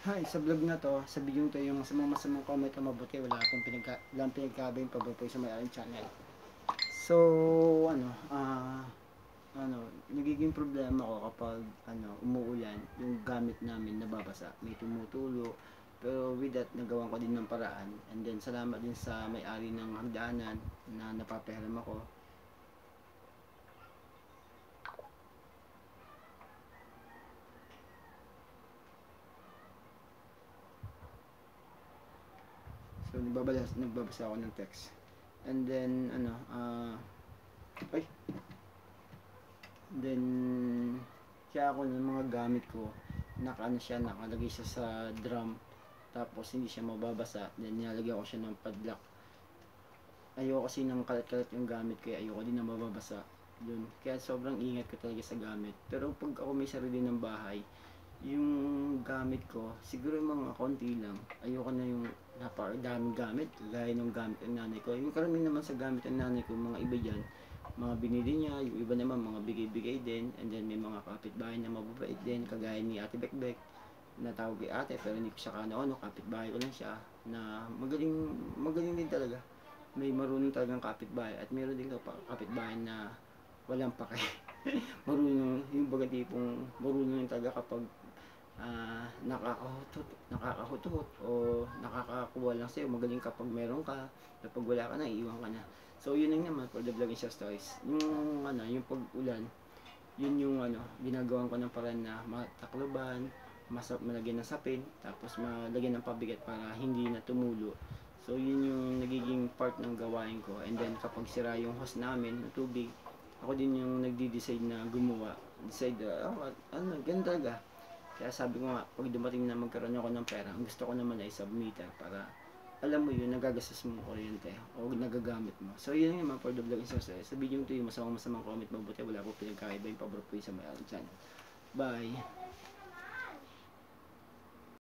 Hi, sa vlog na to, sa video to yung masamang masamang comment o mabuti, wala akong pinagka, walang pinagkabing pabor po sa may aking channel. So, ano, ah, ano, nagiging problema ko kapag ano, umuulan, yung gamit namin nababasa, may tumutulo, pero with that, nagawan ko din ng paraan. And then, salamat din sa may-ari ng hagdanan na napapahiram ako. So, nagbabasa, nagbabasa ako ng text. And then, ano, ah, ay, then, kaya ako ng mga gamit ko, naka, siya, nakalagay siya sa drum, tapos hindi siya mababasa, then nilalagyan ko siya ng padlock. Ayoko kasi ng kalat-kalat yung gamit, kaya ayoko din na mababasa. Yun. Kaya sobrang ingat ko talaga sa gamit. Pero pag ako may sarili ng bahay, yung gamit ko, siguro yung mga konti lang. Ayoko na yung napakadaming gamit, gaya ng gamit ng nanay ko. Yung karamihan naman sa gamit ng nanay ko, mga iba dyan, mga binili niya, yung iba naman mga bigay-bigay din, and then may mga kapitbahay na mababait din, kagaya ni Ate Bekbek, na tawag kay ate, pero hindi ko siya kano-ano, kapitbahay ko lang siya, na magaling, magaling din talaga. May marunong talagang kapitbahay, at meron din kap- kapitbahay na walang pake. marunong, yung baga tipong marunong yung talaga kapag ah nakakahutot, nakakahutot o nakakakuha lang sa'yo. Magaling kapag meron ka, kapag wala ka na, iiwan ka na. So, yun lang naman for the vlog Insta Stories. Yung, ano, yung pag-ulan, yun yung, ano, ginagawan ko ng paraan na matakloban, mas malagyan ng sapin, tapos malagyan ng pabigat para hindi na tumulo. So, yun yung nagiging part ng gawain ko. And then, kapag sira yung hose namin ng tubig, ako din yung nagdi-decide na gumawa. Decide, uh, oh, ano, ganun talaga. Kaya sabi ko nga, pag dumating na magkaroon ako ng pera, ang gusto ko naman ay submeter para alam mo yun, nagagastos mo kuryente o nagagamit mo. So, yun naman for the vlog is Sa video ito yung masamang masamang comment, mabuti wala po pinagkaiba yung pabor po yung sa may channel. Bye!